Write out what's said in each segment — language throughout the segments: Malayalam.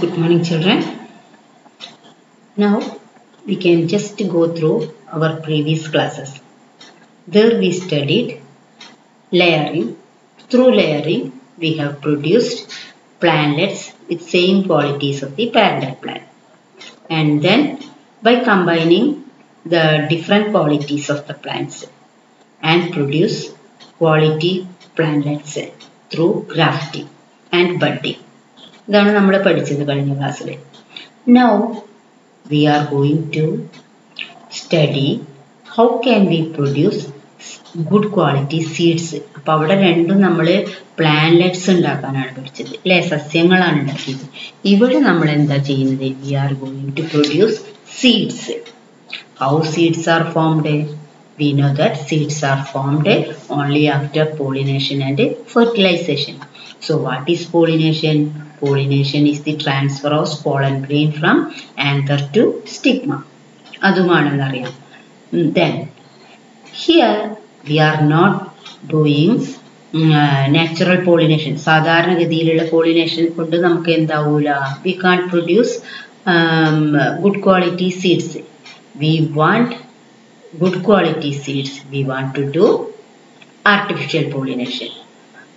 Good morning, children. Now we can just go through our previous classes. There we studied layering. Through layering, we have produced plantlets with same qualities of the parallel plant. And then by combining the different qualities of the plants and produce quality plantlets through grafting and budding. ഇതാണ് നമ്മൾ പഠിച്ചത് കഴിഞ്ഞ ക്ലാസ്സിൽ now we are going to study how can we produce good quality seeds അപ്പോൾ അവിടെ രണ്ടും നമ്മൾ പ്ലാൻലെറ്റ്സ് ഉണ്ടാക്കാനാണ് പഠിച്ചത്. അല്ലേ? സസ്യങ്ങളാണ് ഉണ്ടാക്കിയത്. ഇവിടെ നമ്മൾ എന്താ ചെയ്യുന്നത്? We are going to produce seeds how seeds are formed we know that seeds are formed only after pollination and fertilization. So what is pollination? Pollination is the transfer of pollen grain from anther to stigma. അതുമാണെന്നറിയാം then here we are not doing natural pollination സാധാരണഗതിയിലുള്ള pollination കൊണ്ട് നമുക്ക് എന്താവൂല we can produce good quality seeds we want good quality seeds we want to do artificial pollination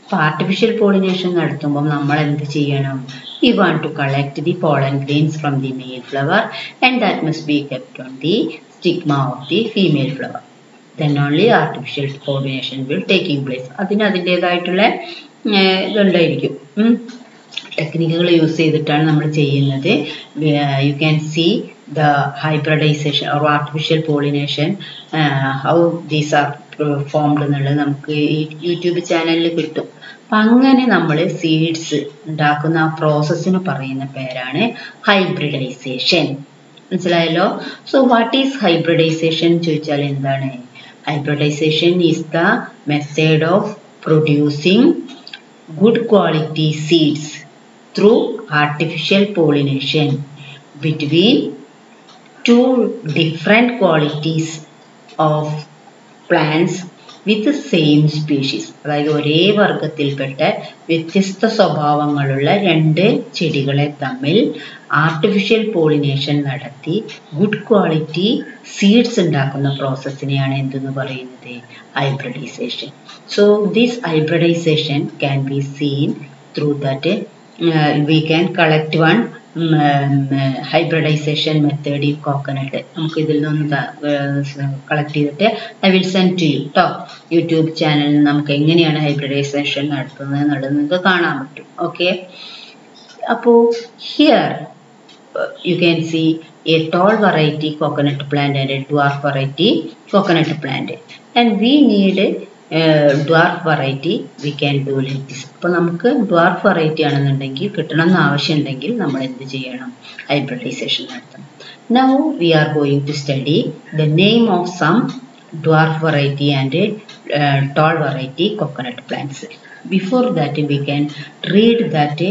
അപ്പോൾ ആർട്ടിഫിഷ്യൽ പോളിനേഷൻ നടത്തുമ്പോൾ നമ്മൾ എന്ത് ചെയ്യണം? We want to collect the pollen grains from the male flower and that must be kept on the stigma of the female flower then only artificial pollination will taking place അതിന് അതിന്റെതായിട്ടുള്ള ഇതുണ്ടായിരിക്കും ടെക്നിക്കുകൾ യൂസ് ചെയ്തിട്ടാണ് നമ്മൾ ചെയ്യുന്നത്. You can see the hybridization or artificial pollination how these are formed എന്നുള്ളത് നമുക്ക് ഈ യൂട്യൂബ് ചാനലിൽ കിട്ടും. അപ്പം അങ്ങനെ നമ്മൾ സീഡ്സ് ഉണ്ടാക്കുന്ന ആ പ്രോസസ്സിന് പറയുന്ന പേരാണ് ഹൈബ്രിഡൈസേഷൻ മനസ്സിലായല്ലോ? സോ വാട്ട് ഈസ് ഹൈബ്രിഡൈസേഷൻ ചോദിച്ചാൽ എന്താണ്? Hybridization is the method of producing good quality seeds through artificial pollination between two different qualities of plants with same species അതായത് ഒരേ വർഗത്തിൽപ്പെട്ട വ്യത്യസ്ത സ്വഭാവങ്ങളുള്ള രണ്ട് ചെടികളെ തമ്മിൽ ആർട്ടിഫിഷ്യൽ പോളിനേഷൻ നടത്തി ഗുഡ് ക്വാളിറ്റി സീഡ്സ് ഉണ്ടാക്കുന്ന പ്രോസസ്സിനെയാണ് എന്തെന്ന് പറയുന്നത്? Hybridization so this hybridization can be seen through that we can collect collect hybridization method ഈ കോക്കനട്ട് നമുക്ക് ഇതിൽ നിന്ന് കളക്ട് ചെയ്തിട്ട് I will send to you to YouTube ചാനലിൽ നമുക്ക് എങ്ങനെയാണ് ഹൈബ്രഡൈസേഷൻ നടത്തുന്നത് എന്നുള്ളത് നിങ്ങൾക്ക് കാണാൻ പറ്റും. ഓക്കെ അപ്പോ here you can see a tall variety coconut plant and a dwarf variety coconut plant and we need dwarf variety we can do like this അപ്പോൾ നമുക്ക് ഡ്വാർഫ് വെറൈറ്റി ആണെന്നുണ്ടെങ്കിൽ കിട്ടണം എന്ന് ആവശ്യമുണ്ടെങ്കിൽ നമ്മൾ എന്ത് ചെയ്യണം? ഹൈബ്രിഡൈസേഷൻ നടത്തണം. Now we are going to study the name of some dwarf variety and tall variety coconut plants before that we can read that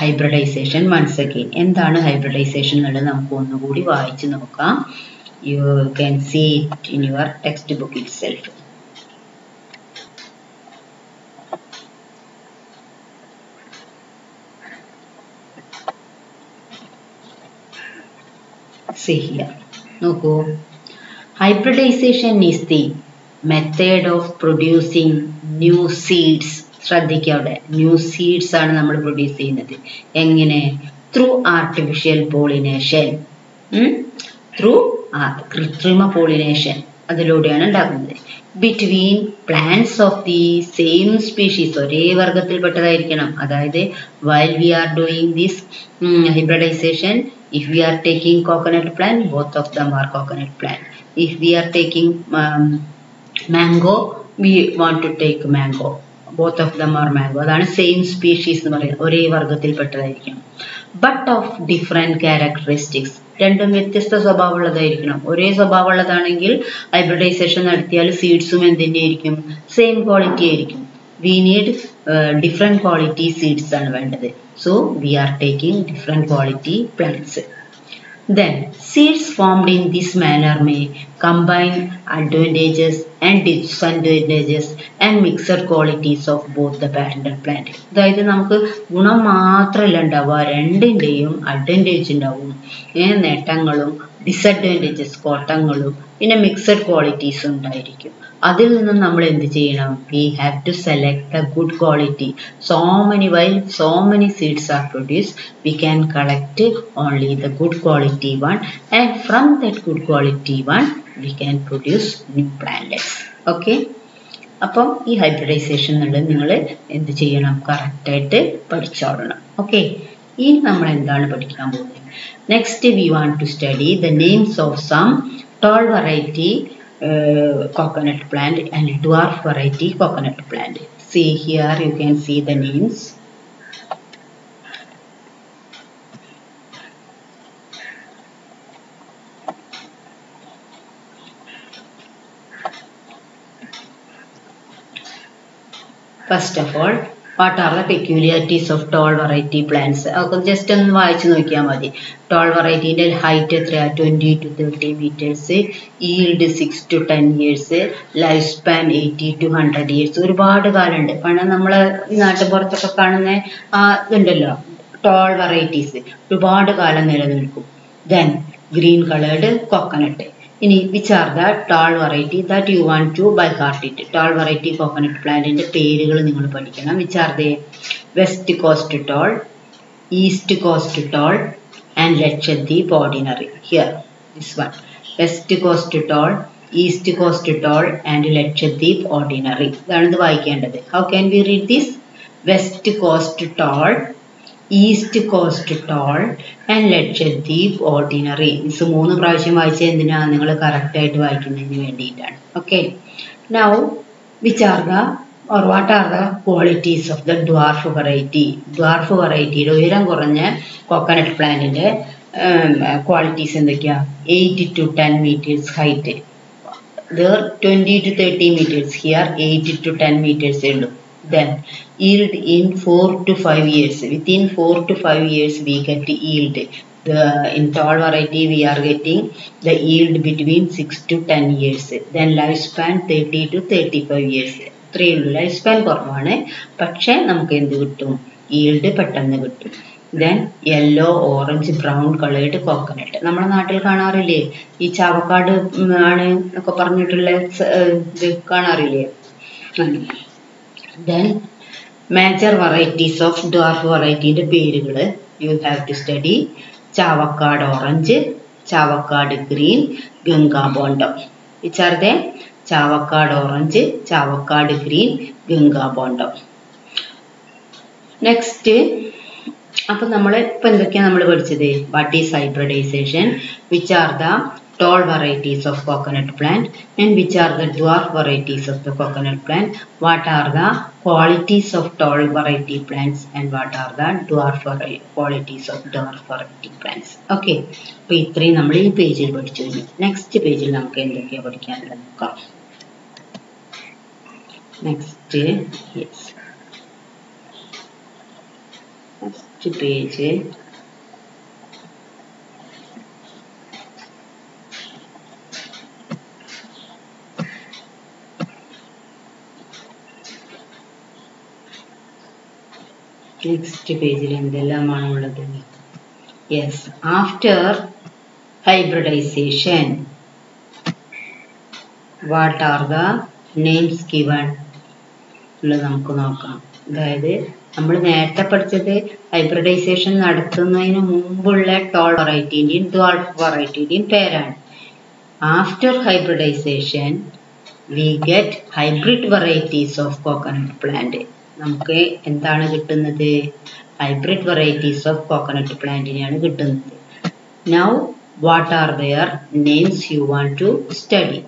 hybridization once again എന്താണ് ഹൈബ്രിഡൈസേഷൻ എന്നുള്ളത് നമുക്ക് ഒന്നുകൂടി വായിച്ചു നോക്കാം. You can see it in your text book itself see here നോക്കൂ. Hybridization is the method of producing new seeds ശ്രദ്ധിക്കുക അവിടെ. ന്യൂ സീഡ്സ് ആണ് നമ്മൾ പ്രൊഡ്യൂസ് ചെയ്യുന്നത്. എങ്ങനെ? ത്രൂ ആർട്ടിഫിഷ്യൽ പോളിനേഷൻ ത്രൂ കൃത്രിമ പോളിനേഷൻ അതിലൂടെയാണ് ഉണ്ടാക്കുന്നത് between plants of the same species ഒരേ വർഗത്തിൽപ്പെട്ടതായിരിക്കണം അതായത് while we are doing this hybridization if we are taking coconut plant both of them are coconut plant if we are taking um, mango we want to take mango both of them are mango അതാണ് സെയിം സ്പീഷീസ് എന്ന് പറയുന്നത് ഒരേ വർഗത്തിൽപ്പെട്ടതായിരിക്കണം ബട്ട് ഓഫ് ഡിഫറെൻറ്റ് ക്യാരക്ടറിസ്റ്റിക്സ് രണ്ടും വ്യത്യസ്ത സ്വഭാവമുള്ളതായിരിക്കണം. ഒരേ സ്വഭാവമുള്ളതാണെങ്കിൽ ഹൈബ്രിഡൈസേഷൻ നടത്തിയാൽ സീഡ്സും എന്തിന്റെയായിരിക്കും സെയിം ക്വാളിറ്റി ആയിരിക്കും. We need different quality seeds ആണ് വേണ്ടത്. So we are taking different quality plants Then seeds formed in this manner may combine advantages and disadvantages and mixed qualities of both the parental plant. അതായത് നമുക്ക് ഗുണം മാത്രമല്ല ഉണ്ടാവുക. രണ്ടിന്റെയും അഡ്വാന്റേജ് ഉണ്ടാവും. നേട്ടങ്ങളും ഡിസഡ്വാന്റേജസ് കോട്ടങ്ങളും പിന്നെ മിക്സഡ് ക്വാളിറ്റീസ് ഉണ്ടായിരിക്കും. അതിൽ നിന്നും നമ്മൾ എന്ത് ചെയ്യണം? We have to select the good quality so many while so many seeds are produce we can collect only the good quality one and from that good quality one we can produce new plants okay അപ്പം ഈ ഹൈബ്രിഡൈസേഷൻ എന്നുള്ളത് നിങ്ങൾ എന്ത് ചെയ്യണം? കറക്റ്റായിട്ട് പഠിച്ചോടണം. ഓക്കെ ഇനി നമ്മൾ എന്താണ് പഠിക്കാൻ പോകുന്നത്? Next we want to study the names of some tall variety coconut plant and dwarf variety coconut plant See here you can see the names. First of all what are the peculiarities of tall variety plants അതൊക്കെ ജസ്റ്റ് ഒന്ന് വായിച്ചു നോക്കിയാൽ മതി. ടോൾ വെറൈറ്റീന്റെ ഹൈറ്റ് എത്രയാ? Twenty to thirty metres yield six to ten years life span eighty to hundred years ഒരുപാട് കാലമുണ്ട്. കാരണം നമ്മൾ നാട്ടുപുറത്തൊക്കെ കാണുന്ന ആ ഇതുണ്ടല്ലോ. ടോൾ വെറൈറ്റീസ് ഒരുപാട് കാലം നിലനിൽക്കും. ദെൻ ഗ്രീൻ കളേർഡ് കോക്കനട്ട് ഇനി which are the tall variety that you want to by heart it tall variety coconut പ്ലാന്റിന്റെ പേരുകൾ നിങ്ങൾ പഠിക്കണം. Which are they West Coast Tall East Coast Tall and Lakshadweep Ordinary here this one West Coast Tall East Coast Tall and Lakshadweep Ordinary ഇതാണ് ഇത് വായിക്കേണ്ടത്. How can we read this West Coast Tall East Coast Tall and Lakshadweep Ordinary ഇത് മൂന്ന് പ്രാവശ്യം വായിച്ചത് എന്തിനാ? നിങ്ങൾ കറക്റ്റായിട്ട് വായിക്കുന്നതിന് വേണ്ടിയിട്ടാണ്. Okay now which are the or what are the qualities of the dwarf variety dwarf വെറൈറ്റിയുടെ ഉയരം കുറഞ്ഞ കോക്കനട്ട് പ്ലാന്റിന്റെ ക്വാളിറ്റീസ് എന്തൊക്കെയാ? Eight to ten metres height there twenty to thirty metres here eight to ten മീറ്റേഴ്സേ ഉള്ളൂ. Then yield in 4 to 5 years. Within 4 to 5 years we get yield. The in tall variety we are getting the yield between 6 to 10 years. Then lifespan 30 to 35 years. ഇത്രയേ ഉള്ളൂ ലൈഫ് സ്പാൻ കുറവാണ്. പക്ഷേ നമുക്ക് എന്ത് കിട്ടും? ഈൽഡ് പെട്ടെന്ന് കിട്ടും. Then yellow orange brown coloured coconut നമ്മുടെ നാട്ടിൽ കാണാറില്ലേ? ഈ ചാവക്കാട് ഉം, ആണ് എന്നൊക്കെ പറഞ്ഞിട്ടുള്ള സ- ഏർ ഇത് കാണാറില്ലേ? Then major varieties of dwarf വെറൈറ്റീന്റെ പേരുകൾ you have to study Chavakkad Orange Chavakkad Green Gangabondam which are they Chavakkad Orange Chavakkad Green Gangabondam next അപ്പം നമ്മൾ ഇപ്പം എന്തൊക്കെയാണ് നമ്മൾ പഠിച്ചത്? What is hybridization which are the tall varieties of coconut plant and which are the dwarf varieties of the coconut plant what are the qualities of tall variety plants and what are the dwarf vari- qualities of dwarf variety plants okay അപ്പോൾ ഇത്രയും നമ്മൾ ഈ പേജിൽ പഠിച്ചു കഴിഞ്ഞു നെക്സ്റ്റ് പേജിൽ നമുക്ക് എന്തൊക്കെയാണ് പഠിക്കാനുള്ളത് നോക്കാം next yes next page Next പേജിൽ എന്തെല്ലാമാണ് ഉള്ളത് yes after hybridization what are the names given ഉള്ളത് നമുക്ക് നോക്കാം. അതായത് നമ്മൾ നേരത്തെ പഠിച്ചത് ഹൈബ്രിഡൈസേഷൻ നടത്തുന്നതിന് മുമ്പുള്ള ടോൾ വെറൈറ്റീന്റെയും ഡ്വാൾഫ് വെറൈറ്റീന്റെയും പേരാണ്. After hybridization we get hybrid varieties of coconut plant നമുക്ക് എന്താണ് കിട്ടുന്നത്? ഹൈബ്രിഡ് വെറൈറ്റീസ് ഓഫ് കോക്കനട്ട് പ്ലാന്റിനെയാണ് കിട്ടുന്നത്. Now what are their names you want to study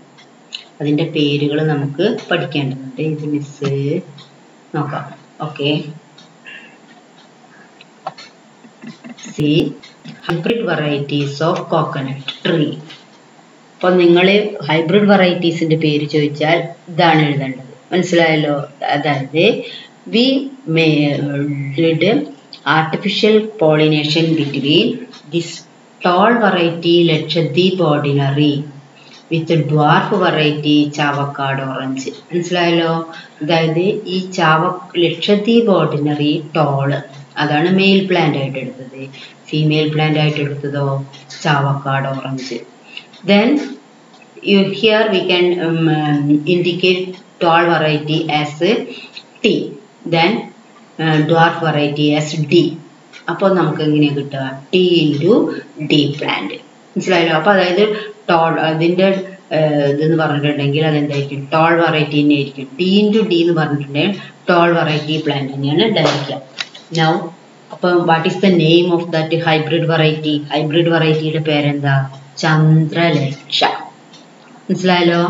അതിന്റെ പേരുകൾ നമുക്ക് പഠിക്കേണ്ടതുണ്ട്. ഇത് മിസ് നോക്കാം. Okay see hybrid varieties of coconut tree അപ്പോൾ നിങ്ങൾ ഹൈബ്രിഡ് വെറൈറ്റീസിന്റെ പേര് ചോദിച്ചാൽ ഇതാണ് എഴുതേണ്ടത്. മനസ്സിലായല്ലോ? അതായത് we did artificial pollination between this tall variety Lakshadweep Ordinary with dwarf variety Chavakkad Orange മനസ്സിലായല്ലോ? അതായത് ഈ ചാവ ലക്ഷദ്വീപ് ഓർഡിനറി ടോൾ അതാണ് മെയിൽ പ്ലാന്റ് ആയിട്ട് എടുത്തത്. ഫീമെയിൽ പ്ലാന്റ് ആയിട്ട് എടുത്തതോ? Chavakkad Orange then you here we can indicate tall variety as variety uh, dwarf variety as D. അപ്പോൾ നമുക്ക് എങ്ങനെയാണ് കിട്ടുക? ടി ഇന്റു ഡി പ്ലാന്റ് മനസ്സിലായല്ലോ? അപ്പോൾ അതായത് ടോൾ അതിന്റെ ഇതെന്ന് പറഞ്ഞിട്ടുണ്ടെങ്കിൽ അതെന്തായിരിക്കും? ടോൾ വെറൈറ്റി തന്നെ ആയിരിക്കും. ടി ഇന്റു ഡി എന്ന് പറഞ്ഞിട്ടുണ്ടെങ്കിൽ ടോൾ വെറൈറ്റി പ്ലാന്റ് തന്നെയാണ് ഉണ്ടായിരിക്കുക നൗ അപ്പം what is the name of that hybrid variety hybrid വെറൈറ്റിയുടെ പേരെന്താ? ചന്ദ്രലക്ഷ മനസ്സിലായല്ലോ?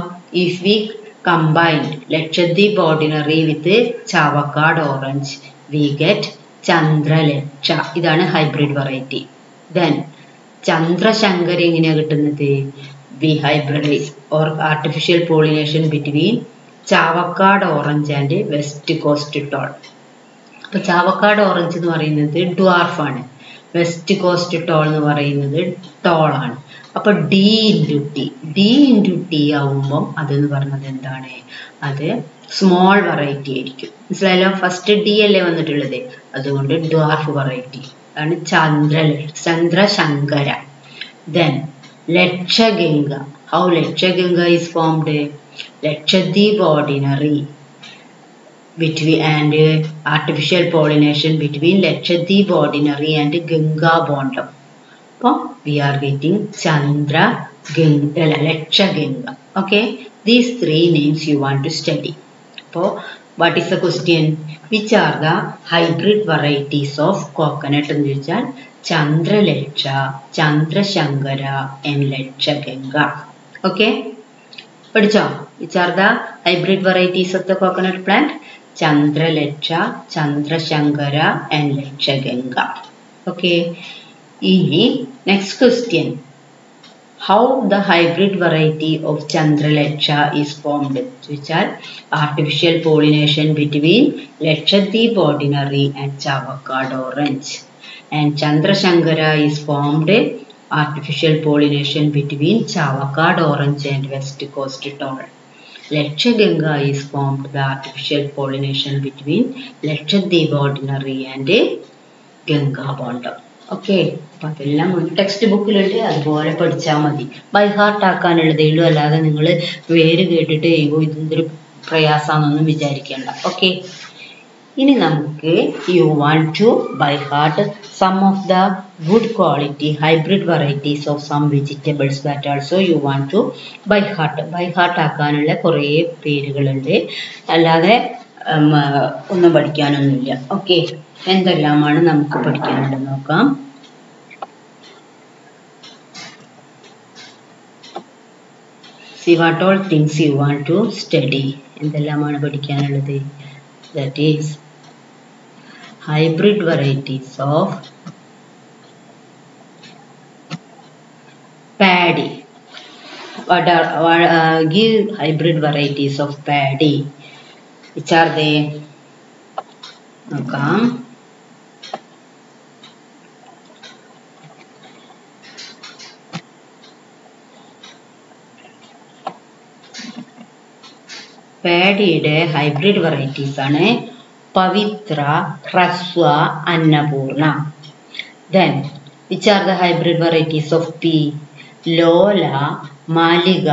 If we combined Lakshadweep Ordinary with Chavakkad Orange we get Chandralaksha. ഇതാണ് ഹൈബ്രിഡ് വെറൈറ്റി ദെൻ ചന്ദ്രശങ്കർ എങ്ങനെയാണ് കിട്ടുന്നത്? We hybridize or artificial pollination between Chavakkad Orange and West Coast Tall അപ്പൊ ചാവക്കാട് ഓറഞ്ച് എന്ന് പറയുന്നത് ഡ്വാർഫാണ് വെസ്റ്റ് കോസ്റ്റ് ടോൾ എന്ന് പറയുന്നത് ടോളാണ് അപ്പൊ D into T D into T ആവുമ്പം അതെന്ന് പറഞ്ഞത് എന്താണ്? അത് സ്മോൾ വെറൈറ്റി ആയിരിക്കും. മനസ്സിലായല്ലോ? ഫസ്റ്റ് ഡി അല്ലേ വന്നിട്ടുള്ളത്? അതുകൊണ്ട് ഡ്വാർഫ് വെറൈറ്റി അതാണ് Chandra Chandrasankara then Lakshaganga. How Lakshaganga is formed Lakshadweep Ordinary between and artificial pollination between between Lakshadweep and and Bondam. അപ്പോൾ we are getting Chandra Ganga അല്ല Laksha Ganga okay these three names you want to study അപ്പോൾ what is the question which are the hybrid varieties of coconut എന്ന് ചോദിച്ചാൽ ചന്ദ്രലക്ഷ ചന്ദ്രശങ്കര ആൻഡ് ലക്ഷഗംഗ ഓക്കെ പഠിച്ചോ? Which are the hybrid varieties of the coconut plant Chandralaksha Chandrasankara and Lakshaganga okay ഇനി next question how the hybrid variety of Chandralaksha is formed ചോദിച്ചാൽ artificial pollination between Lakshadweep ordinary and Chavakkad orange and Chandrasankara is formed artificial pollination between Chavakad orange and west coast tall. Lakshaganga is formed the artificial pollination between Lakshadweep ordinary and Ganga bondum. Okay അപ്പം അതെല്ലാം ടെക്സ്റ്റ് ബുക്കിലുണ്ട് അതുപോലെ പഠിച്ചാൽ മതി. ബൈ ഹാർട്ട് ആക്കാനുള്ളതേ ഉള്ളൂ അല്ലാതെ നിങ്ങൾ പേര് കേട്ടിട്ട് അയ്യോ ഇതെന്തൊരു പ്രയാസമാണെന്നൊന്നും വിചാരിക്കേണ്ട. ഓക്കെ ഇനി നമുക്ക് you want to by heart some of the good quality hybrid varieties of some vegetables that also you want to by heart by heart ആക്കാനുള്ള കുറേ പേരുകളുണ്ട്. അല്ലാതെ ഒന്നും പഠിക്കാനൊന്നുമില്ല. ഓക്കെ എന്തെല്ലാമാണ് നമുക്ക് പഠിക്കാനുള്ളത് നോക്കാം see what all things you want to study എന്തെല്ലാമാണ് പഠിക്കാനുള്ളത് that is hybrid varieties of paddy what are uh, give hybrid varieties of paddy which are they നോക്കാം പാഡിയുടെ ഹൈബ്രിഡ് വെറൈറ്റീസ് ആണ് Pavithra Hraswa Annapoorna. Then which are the hybrid varieties of P Lola Malika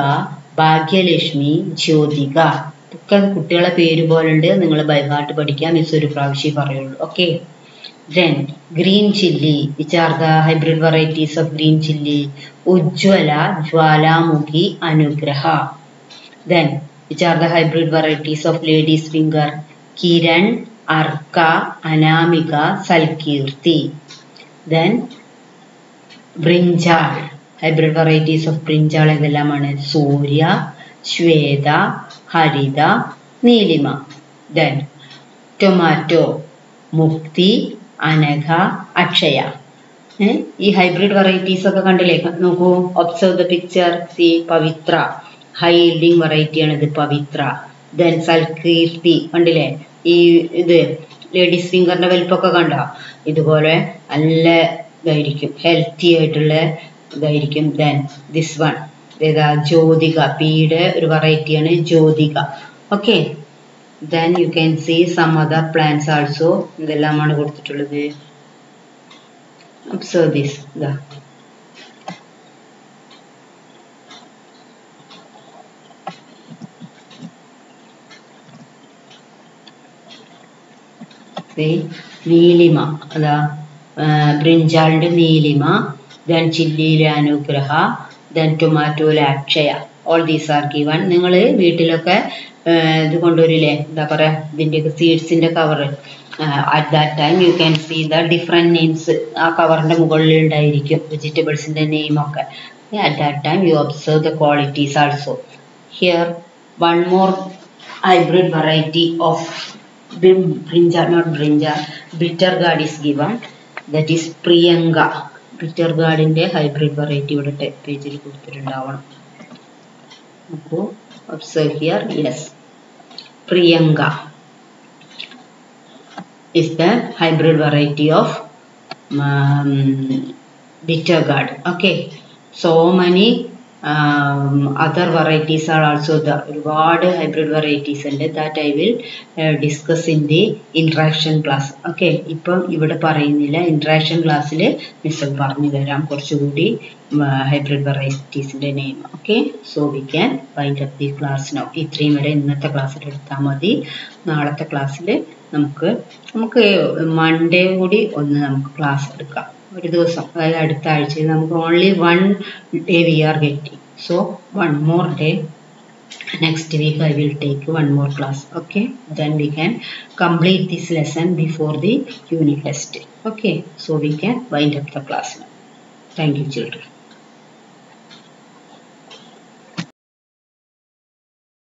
Bhagyalakshmi Jyothika. ഒക്കെ കുട്ടികളെ പേര് പോലുണ്ട്. നിങ്ങൾ ബൈഹാർട്ട് പഠിക്കാം മിസ് ഒരു പ്രാവശ്യം പറയുള്ളൂ. Okay then green chilli which are the hybrid varieties of green chilli Ujjwala Jwalamukhi Anugraha. Then which are the hybrid varieties of lady's finger kiran arka anamika salkirti then brinjal hybrid varieties of brinjal ഏതെല്ലാമാണ് സൂര്യ ശ്വേത ഹരിത നീലിമ then ടൊമാറ്റോ മുക്തി അനഘ അക്ഷയ ഈ ഹൈബ്രിഡ് വെറൈറ്റീസ് ഒക്കെ കണ്ടില്ലേ നോക്കൂ observe the picture see Pavithra high yielding variety ആണ് ഇത് പവിത്ര. ദെൻ സൽകീർത്തി കണ്ടില്ലേ? ഈ ഇത് ലേഡീസ് ഫിംഗറിന്റെ വലിപ്പമൊക്കെ കണ്ടോ? ഇതുപോലെ നല്ല ഇതായിരിക്കും ഹെൽത്തി ആയിട്ടുള്ള ഇതായിരിക്കും. ദെൻ ദിസ് വൺ ഏതാ ജ്യോതിക പിയുടെ ഒരു വെറൈറ്റിയാണ് Jyothika. Okay then you can see some other plants also ഇതെല്ലാമാണ് കൊടുത്തിട്ടുള്ളത്. ഒബ്സർവ് ദിസ് ഇതാ. നീലിമ അതാ ബ്രിഞ്ചാളിന്റെ നീലിമ ദെൻ ചില്ലിയിലെ Anugraha then ടൊമാറ്റോയിലെ Akshaya all these are given നിങ്ങൾ വീട്ടിലൊക്കെ ഇത് കൊണ്ടുവരില്ലേ? എന്താ പറയാ ഇതിന്റെയൊക്കെ സീഡ്സിന്റെ cover at that time you can see the different names ആ കവറിന്റെ മുകളിൽ ഉണ്ടായിരിക്കും വെജിറ്റബിൾസിന്റെ നെയിം ഒക്കെ. At that time you observe the qualities also here one more hybrid variety of brinjal not brinjal bitter gourd is given that is priyanka bitter gourdiന്റെ hybrid variety ഇവിടെ പേജിൽ കൊടുത്തിട്ടുണ്ടാവണം നോക്കൂ observe here yes Priyanka is the hybrid variety of um, bitter gourd okay so many um, varieties are also the ഒരുപാട് ഹൈബ്രിഡ് വെറൈറ്റീസ് ഉണ്ട്. That I will discuss in the interaction class okay ഇപ്പം ഇവിടെ പറയുന്നില്ല. ഇൻട്രാക്ഷൻ ക്ലാസ്സിൽ മിസ് പറഞ്ഞു തരാം കുറച്ചുകൂടി hybrid വെറൈറ്റീസിന്റെ name okay so we can wind up the class no ഇത്രയും വരെ ഇന്നത്തെ ക്ലാസ്സിൽ എടുത്താൽ മതി. നാളത്തെ ക്ലാസ്സിൽ നമുക്ക് നമുക്ക് മൺഡേ കൂടി ഒന്ന് നമുക്ക് ക്ലാസ് എടുക്കാം. ഒരു ദിവസം അതായത് അടുത്ത ആഴ്ചയിൽ നമുക്ക് only one day we are getting so one more day next week I will take one more class okay then we can complete this lesson before the unit test okay so we can wind up the class now thank you children